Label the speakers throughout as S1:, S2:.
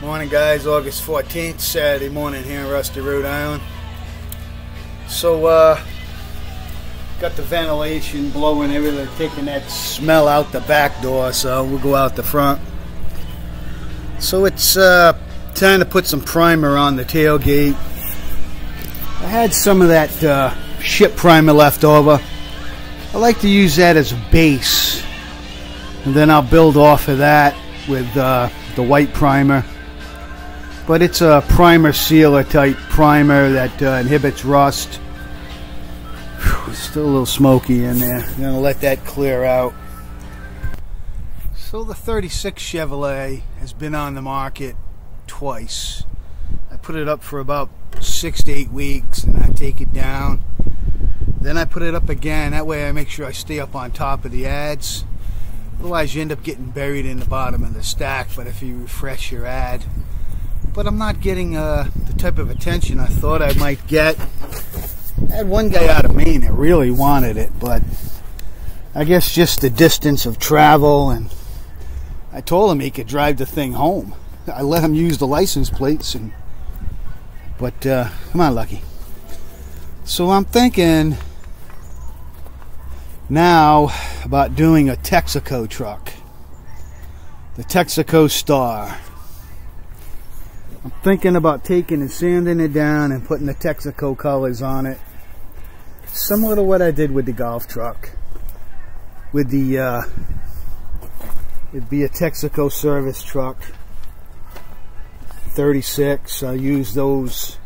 S1: Morning, guys. August 14th, Saturday morning here in Rusty, Rhode Island. So, uh, got the ventilation blowing everything, taking that smell out the back door, so we'll go out the front. So, it's uh, time to put some primer on the tailgate. I had some of that uh, ship primer left over. I like to use that as a base, and then I'll build off of that with uh, the white primer but it's a primer sealer type primer that uh, inhibits rust. Whew, still a little smoky in there. I'm to let that clear out. So the 36 Chevrolet has been on the market twice. I put it up for about six to eight weeks and I take it down. Then I put it up again. That way I make sure I stay up on top of the ads. Otherwise you end up getting buried in the bottom of the stack. But if you refresh your ad, but I'm not getting uh, the type of attention I thought I might get. I had one guy out of Maine that really wanted it, but I guess just the distance of travel, and I told him he could drive the thing home. I let him use the license plates, and but uh, come on, Lucky. So I'm thinking now about doing a Texaco truck, the Texaco Star. I'm thinking about taking and sanding it down and putting the Texaco colors on it. Similar to what I did with the Gulf truck. With the, uh, it'd be a Texaco service truck. 36, I use those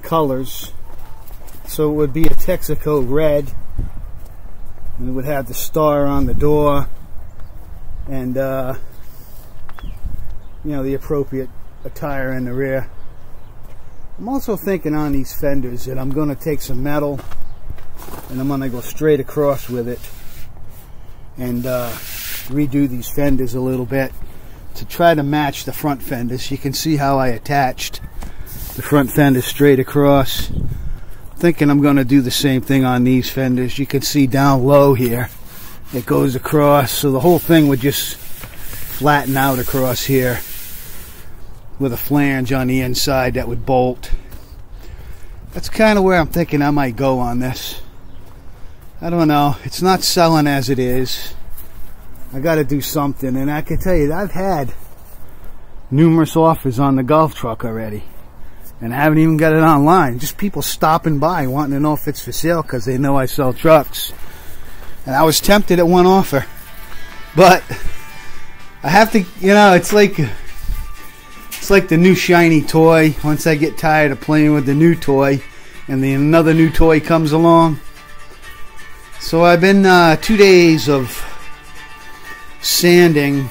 S1: colors. So it would be a Texaco red. And it would have the star on the door. And, uh, you know, the appropriate a tire in the rear. I'm also thinking on these fenders that I'm going to take some metal and I'm going to go straight across with it and uh, redo these fenders a little bit to try to match the front fenders. You can see how I attached the front fenders straight across. Thinking I'm going to do the same thing on these fenders. You can see down low here it goes across so the whole thing would just flatten out across here with a flange on the inside that would bolt. That's kind of where I'm thinking I might go on this. I don't know. It's not selling as it is. I got to do something. And I can tell you, I've had numerous offers on the Gulf truck already. And I haven't even got it online. Just people stopping by wanting to know if it's for sale because they know I sell trucks. And I was tempted at one offer. But I have to, you know, it's like it's like the new shiny toy. Once I get tired of playing with the new toy, and then another new toy comes along. So I've been uh, two days of sanding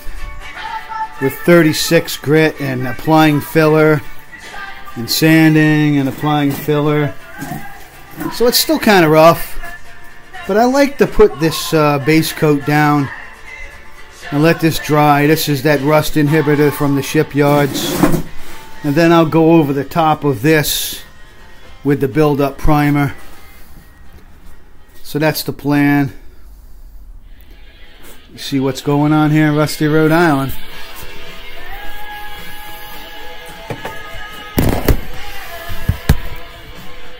S1: with 36 grit and applying filler and sanding and applying filler. So it's still kind of rough, but I like to put this uh, base coat down and let this dry. This is that rust inhibitor from the shipyards. And then I'll go over the top of this with the build-up primer. So that's the plan. See what's going on here in Rusty, Rhode Island.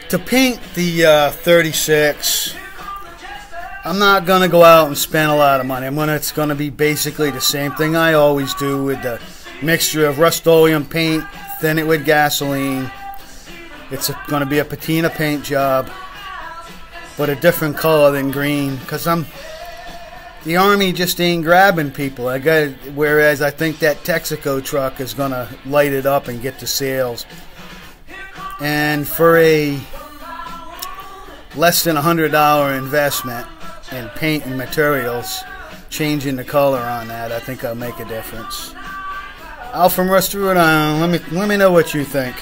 S1: To paint the uh, 36 I'm not gonna go out and spend a lot of money. I'm gonna it's gonna be basically the same thing I always do with the mixture of Rust-Oleum paint, thin it with gasoline. It's gonna be a patina paint job, but a different color than green. Cause I'm the army just ain't grabbing people. I got whereas I think that Texaco truck is gonna light it up and get the sales. And for a less than a hundred dollar investment, and paint and materials, changing the color on that, I think I'll make a difference. Al from Rusty, Rhode uh, Island. Let me let me know what you think.